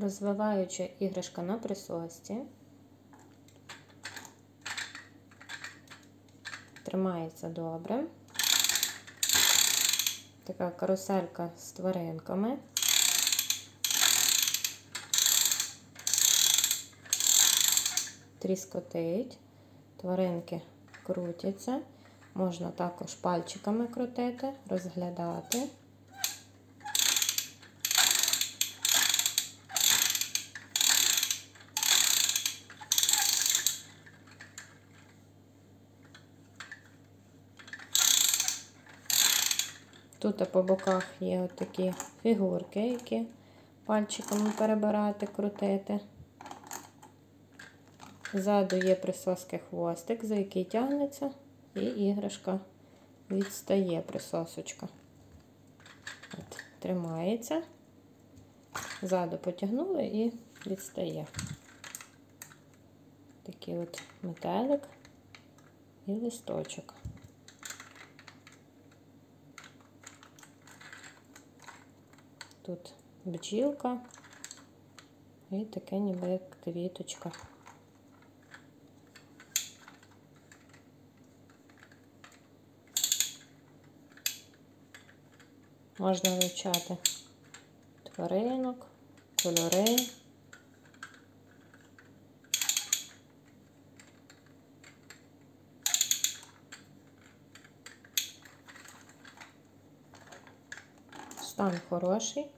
розвиваюча іграшка на присосці. Тримається добре. Така каруселька з тваринками. Тріскотить, тваринки крутяться. Можна також пальчиками крутити, розглядати. Тут по боках є отакі фігурки, які пальчиками перебирати, крутити. Ззаду є присоски хвостик, за який тягнеться, і іграшка відстає присосочка. От, Тримається. Ззаду потягнули і відстає. Такий от метелик і листочок. Тут бджілка і таке ніби як квіточка. Можна вивчати тваринок, кольори. Стан хороший.